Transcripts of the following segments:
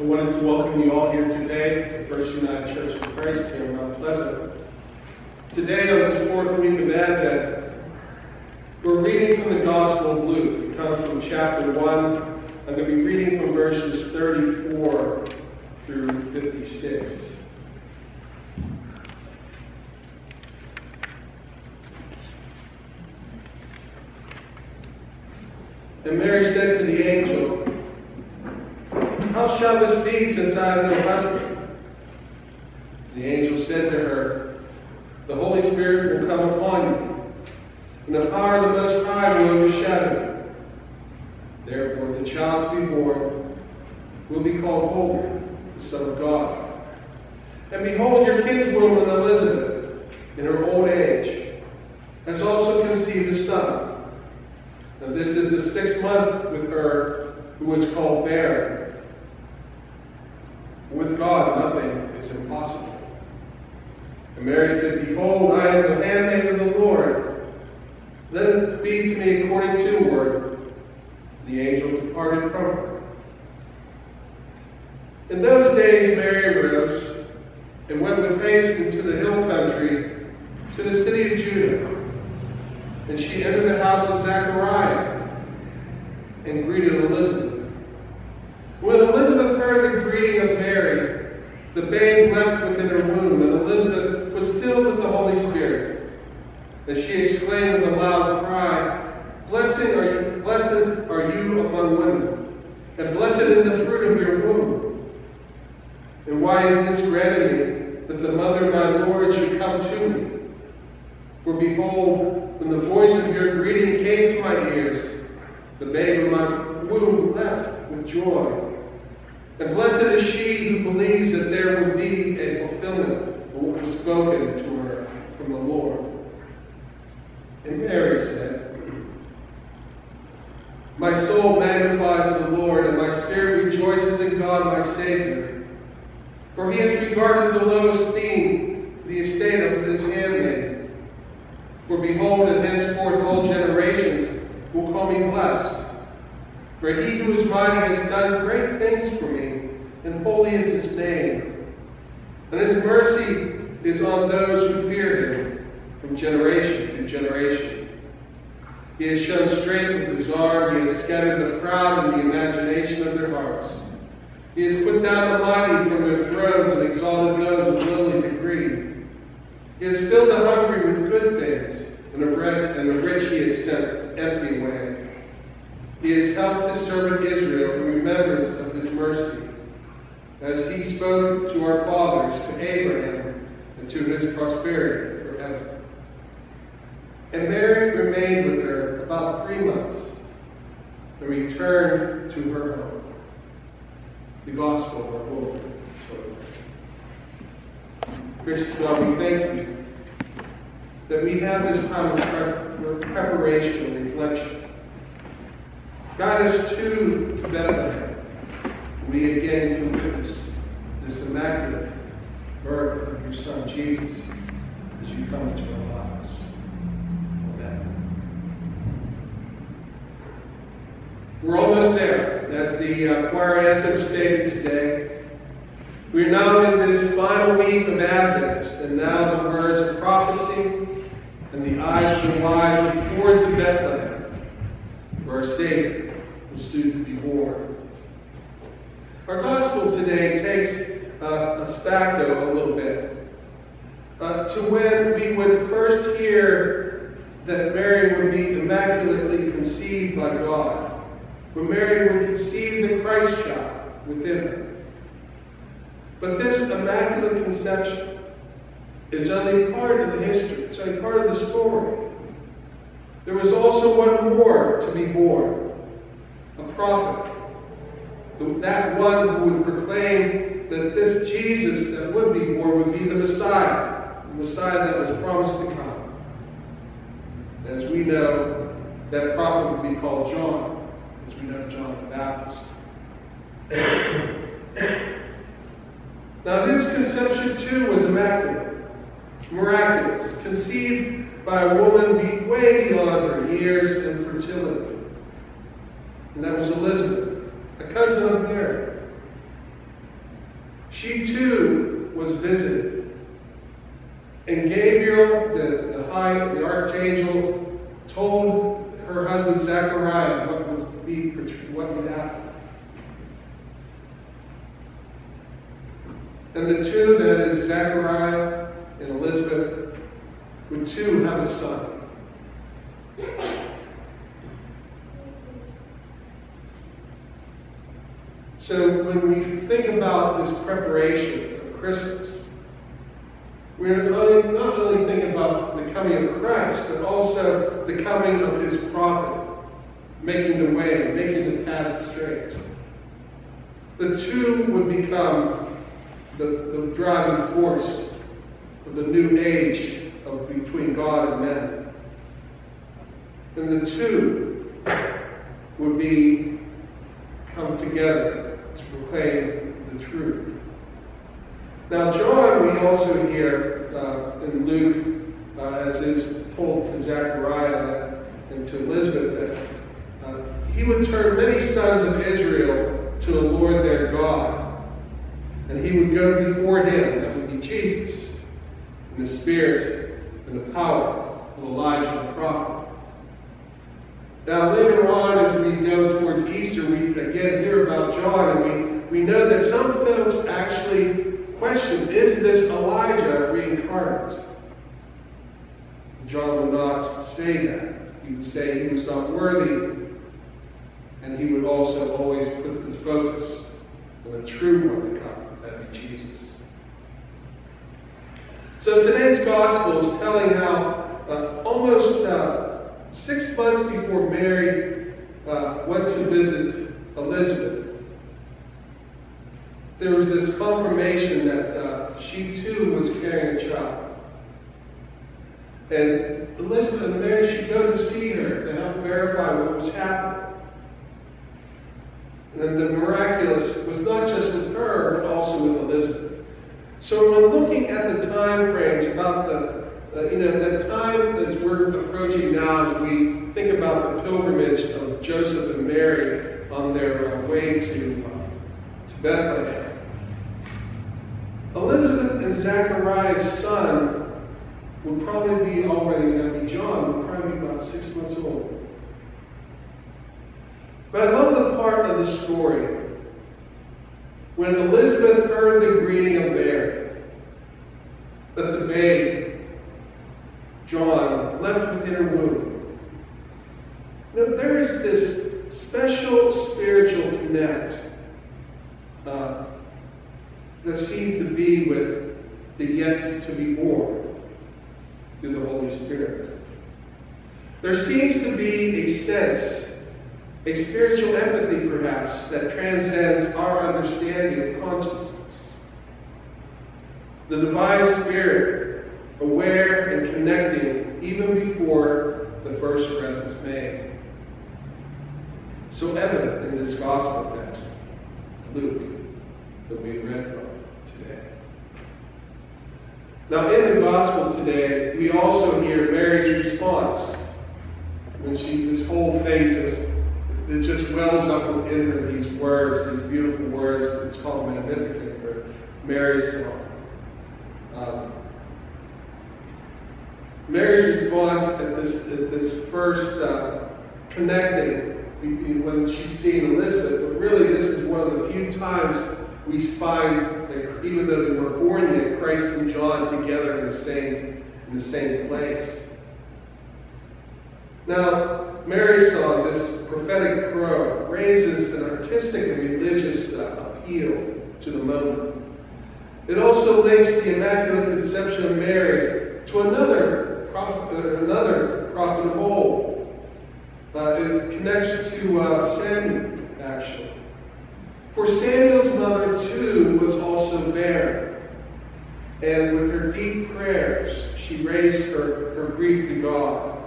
I wanted to welcome you all here today to First United Church of Christ here in Mount Pleasant. Today, on this fourth week of Advent, we're reading from the Gospel of Luke. It comes from chapter 1. I'm going to be reading from verses 34 through 56. And Mary said to the angel, shall this be since I have no husband? The angel said to her, The Holy Spirit will come upon you, and the power of the Most High will overshadow you. Therefore, the child to be born will be called Holy, the Son of God. And behold, your kinswoman Elizabeth, in her old age, has also conceived a son. And this is the sixth month with her who was called barren. With God, nothing is impossible. And Mary said, Behold, I am the handmaid of the Lord. Let it be to me according to your word. The angel departed from her. In those days, Mary arose and went with haste into the hill country to the city of Judah. And she entered the house of Zechariah and greeted Elizabeth. When Elizabeth heard the greeting of Mary, the babe leapt within her womb, and Elizabeth was filled with the Holy Spirit. And she exclaimed with a loud cry, Blessed are you, blessed are you among women, and blessed is the fruit of your womb. And why is this granted me, that the mother of my Lord should come to me? For behold, when the voice of your greeting came to my ears, the babe in my womb leapt with joy. And blessed is she who believes that there will be a fulfillment of what was spoken to her from the Lord. And Mary said, My soul magnifies the Lord, and my spirit rejoices in God my Savior. For he has regarded the low esteem, the estate of his handmaid. For behold, and henceforth all generations will call me blessed. For he who is mighty has done great things for me, and holy is his name. And his mercy is on those who fear him from generation to generation. He has shown strength with his arm. He has scattered the proud in the imagination of their hearts. He has put down the mighty from their thrones and exalted those of lowly degree. He has filled the hungry with good things, and the rich, and the rich he has sent empty away. He has helped his servant Israel in remembrance of his mercy, as he spoke to our fathers, to Abraham, and to his prosperity forever. And Mary remained with her about three months, and returned to her home. The Gospel of our Lord. Gracious God, we thank you that we have this time of preparation and reflection. Guide us to, to Bethlehem. We again can witness this immaculate birth of your Son, Jesus, as you come into our lives. Amen. We're almost there. As the uh, choir anthem stated today, we are now in this final week of Advent, and now the words of prophecy and the eyes of the wise look forward to Bethlehem, where our Savior was soon to be born. Our gospel today takes uh, us back, though, a little bit uh, to when we would first hear that Mary would be immaculately conceived by God, when Mary would conceive the Christ child within her. But this immaculate conception is only part of the history. It's only part of the story. There was also one more to be born, a prophet. That one who would proclaim that this Jesus that would be born would be the Messiah, the Messiah that was promised to come. As we know, that prophet would be called John, as we know John the Baptist. Now, his conception too was immaculate, miraculous, conceived by a woman way beyond her years and fertility. And that was Elizabeth, a cousin of Mary. she too was visited. And Gabriel, the, the high, the archangel, told her husband Zechariah what was be what would happen. And the two, that is Zechariah and Elizabeth, would too have a son. So when we think about this preparation of Christmas, we're not only thinking about the coming of Christ, but also the coming of his prophet, making the way, making the path straight. The two would become the, the driving force of the new age of between God and men. And the two would be come together to proclaim the truth. Now, John, we also hear uh, in Luke, uh, as is told to Zechariah and to Elizabeth, that he would turn many sons of Israel to the Lord their God. And he would go before him, that would be Jesus, in the spirit and the power of Elijah the prophet. Now, later on, as we go towards Easter, we again hear about John, and we, we know that some folks actually question is this Elijah reincarnate? John would not say that. He would say he was not worthy, and he would also always put his focus on the true one to come, that be Jesus. So today's gospel is telling how uh, almost uh, Six months before Mary uh, went to visit Elizabeth, there was this confirmation that uh, she too was carrying a child. And Elizabeth and Mary should go to see her to help verify what was happening. And the miraculous was not just with her, but also with Elizabeth. So when looking at the time frames about the uh, you know, that time as we're approaching now, as we think about the pilgrimage of Joseph and Mary on their uh, way to, uh, to Bethlehem. Elizabeth and Zachariah's son would probably be already, I mean, John would probably be about six months old. But I love the part of the story when Elizabeth heard the greeting of Mary, that the babe John left within her womb. Now, there is this special spiritual connect uh, that seems to be with the yet to be born through the Holy Spirit. There seems to be a sense, a spiritual empathy perhaps, that transcends our understanding of consciousness. The divine spirit aware and connecting even before the first breath is made. So evident in this gospel text, Luke, that we read from today. Now, in the gospel today, we also hear Mary's response when she, this whole thing just, it just wells up within her, these words, these beautiful words. It's called Magnificat, or Mary's song. Um, Mary's response at this, at this first uh, connecting when she's seeing Elizabeth, but really this is one of the few times we find that even though they were born yet, Christ and John together in the same, in the same place. Now, Mary's song, this prophetic prayer, raises an artistic and religious uh, appeal to the moment. It also links the Immaculate Conception of Mary to another prophet, uh, another prophet of old. Uh, it connects to uh, Samuel, actually. For Samuel's mother, too, was also barren. And with her deep prayers, she raised her, her grief to God.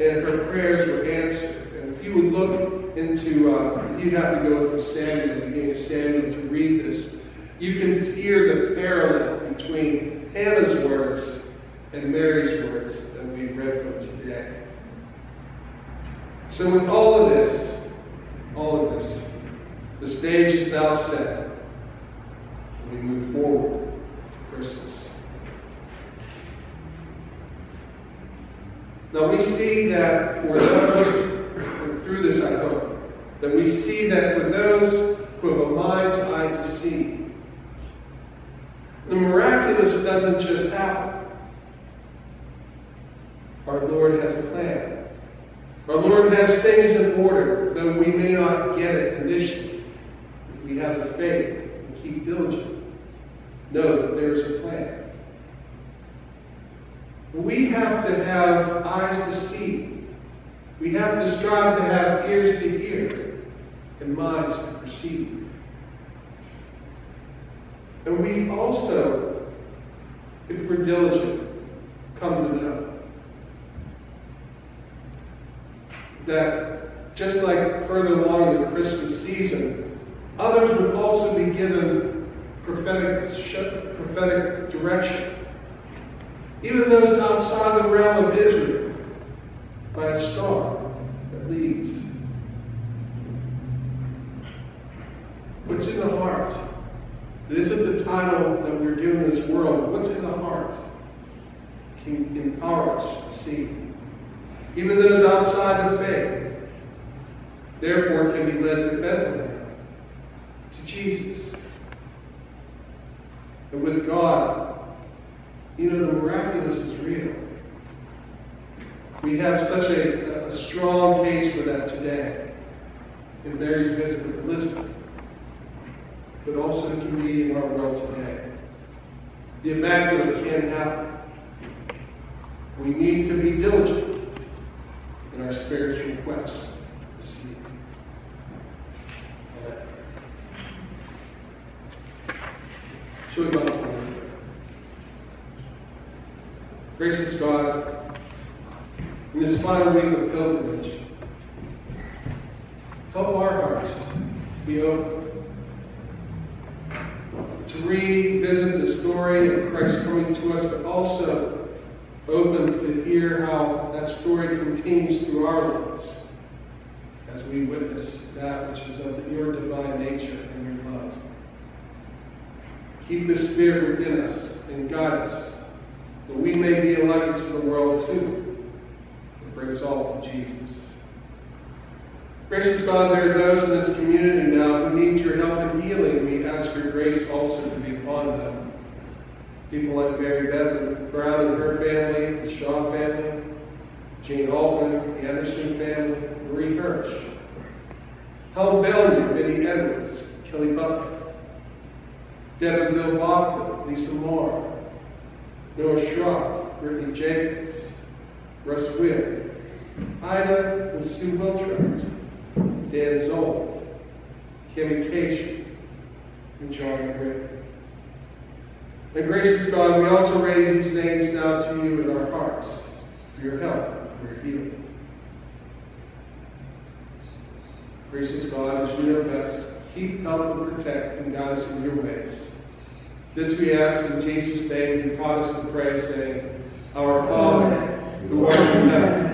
And her prayers were answered. You would look into, uh, you'd have to go to Samuel, the beginning of Samuel, to read this. You can hear the parallel between Hannah's words and Mary's words that we read from today. So with all of this, all of this, the stage is now set we move forward to Christmas. Now we see that for those, through this I hope, that we see that for those who have a mind's eye to see, the miraculous doesn't just happen. Our Lord has a plan. Our Lord has things in order, though we may not get it initially. If we have the faith and keep diligent, know that there is a plan. We have to have eyes to see. We have to strive to have ears to hear and minds to perceive. And we also, if we're diligent, come to know that just like further along the Christmas season, others would also be given prophetic, prophetic direction. Even those outside the realm of Israel, by a star that leads. What's in the heart? It isn't the title that we're given this world. What's in the heart can empower us to see even those outside the faith, therefore can be led to Bethlehem, to Jesus. And with God, you know, the miraculous is real. We have such a, a strong case for that today in Mary's visit with Elizabeth, but also can be in our world today. The immaculate can happen. We need to be diligent in our spiritual quest to see. Shall we bow Gracious God, in this final week of pilgrimage, help our hearts to be open, to revisit the story of Christ coming to us, but also open to hear how that story continues through our lives as we witness that which is of your divine nature and your love. Keep the Spirit within us and guide us, that we may be a light to the world too, that brings all to Jesus. Gracious God, there are those in this community now who need your help and healing. We ask your grace also to be upon them. People like Mary Beth Brown and her family, the Shaw family, Jane Altman, the Anderson family, Marie Hirsch, Helen Bellamy, Minnie Edwards, Kelly Butler, Deb and Bill Bachman, Lisa Moore, Noah Schrock, Brittany Jacobs, Russ Wynn, Ida and Sue Wiltrout, Dan Zoll, Kimmy Cation, and John Gray. And gracious God, we also raise these names now to you in our hearts for your help, and for your healing. Gracious God, as you know best, keep, help, and protect and guide us in your ways. This we ask in Jesus' name. He taught us to pray, saying, Our Father, who art in heaven,